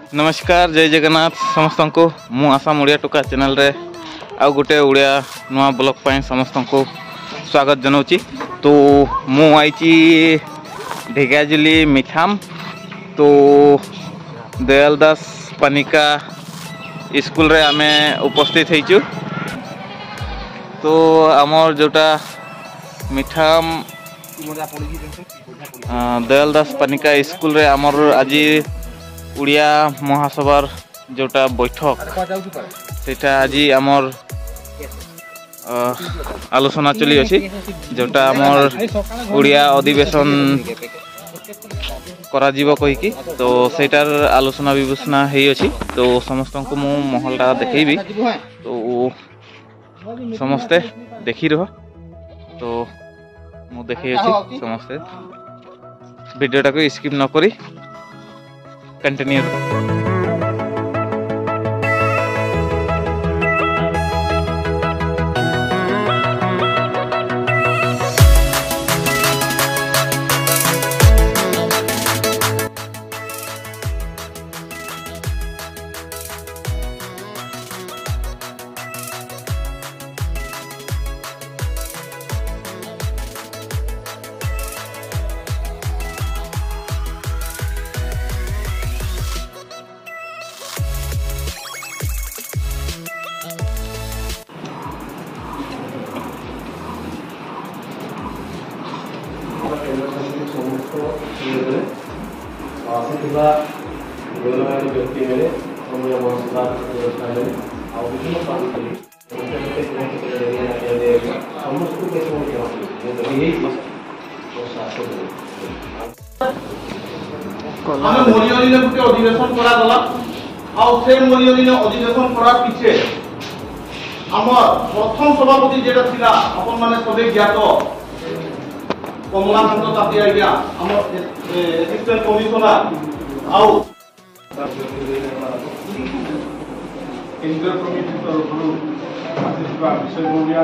नमस्कार, जय जगन्नाथ समस्त को आसाम ओडिया टोका चैनल रे। आउ गोटे ओडिया नुआ ब्लॉग पर समस्त को स्वागत जनाऊँ तो मुझे ढेकाजुली मिठाम। तो दयाल दास पानिका स्कूल रे आमे उपस्थित होचु। तो आमर जोटा मिठाम दयाल दास पानिका स्कूल रे आमर आज ଓଡ଼ିଆ ମହାସଭାର ଯେଉଁଟା ବୈଠକ ସେଇଟା ଆଜି ଆମର ଅ, ଆଲୋଚନା ଚଲିଅଛି ଯେଉଁଟା ଆମର ଓଡ଼ିଆ ଅଧିବେଶନ କରାଯିବ କହିକି ତ ସେଇଟାର ଆଲୋଚନା ବିବେଚନା ହେଇଅଛି ତ ସମସ୍ତଙ୍କୁ ମୁଁ ମହଲଟା ଦେଖେଇବି। ତ ସମସ୍ତେ ଦେଖି ରୁହ। ତ ମୁଁ ଦେଖେଇଅଛି ସମସ୍ତେ। ଭିଡ଼ିଓଟାକୁ ସ୍କିପ୍ ନ Continue. କେନ୍ଦ୍ରଶାସିତ ସମସ୍ତ କେନ୍ଦ୍ରରେ ଆସିଥିବା ଯୋଜନାକାରୀ ବ୍ୟକ୍ତିମାନେ ସମୟ ମହସୁଦାର ବ୍ୟବସ୍ଥାରେ ଆଉ ବିଭିନ୍ନ ପାଣ୍ଠି ସମସ୍ତଙ୍କୁ କେତେ ମଧ୍ୟ ଆମେ ମରିଅଲିନେ ଗୋଟେ ଅଧିବେଶନ କରାଗଲା ଆଉ ସେ ମରିଅଲିନେ ଅଧିବେଶନ କରା ପିଛେ আমার প্রথম সভাপতি যেটা ছিল আপনার সবে জ্ঞাত କମଳାକାନ୍ତ ତାତି ଆଜ୍ଞା ଆମର ଆସିଷ୍ଟାଣ୍ଟ କମିଶନର ଆଉ କେନ୍ଦ୍ର କମିଟି ତରଫରୁ ଆସିଥିବା ବିଷୟ ମୂଲ୍ୟା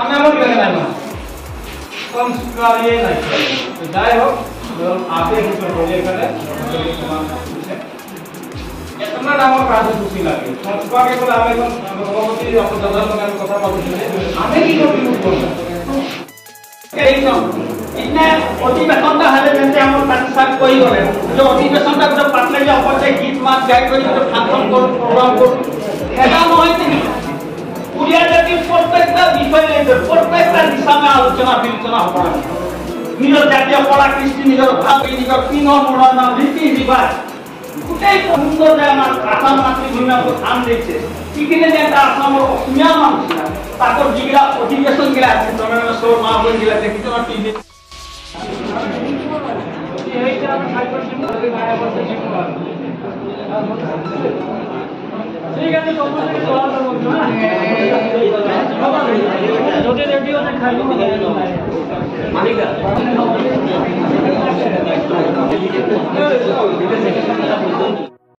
আমি আমার গেলে নাই না। সংস্কার নাই তো। যাই হোক আপে কিছু বলে এখানে এতনা ডাঙর কাজ খুশি লাগে। সংস্কারকে বলে আমি এখন ভগবতী দাদার সঙ্গে আমি কথা বলছি আমি কি কন্ট্রিবিউট করব ইনে অধিবেশনটা গীত গাই করে করু প্রোগ্রাম করু প্রত্যেকটা বিষয় নিয়ে প্রত্যেকটা হিসাবে আলোচনা বিলোচনা হব নিজ জাতীয় কলা, কৃষ্টি, নিজের ভাবি, নিজের পিন মরণ রীতি, রিবাজ। গোটেই সুন্দর আমার আসাম মাতৃভূমিকে স্থান দিয়েছে ইখিনি যে একটা আসামের অসমীয়া মানুষ তাকর যেগুলা অধিবেশনগুলা আছে মা বোন গেলে দেখি তোমার টিভি ঠিক আছে যদি রেডিও দেখাইবো মালিকা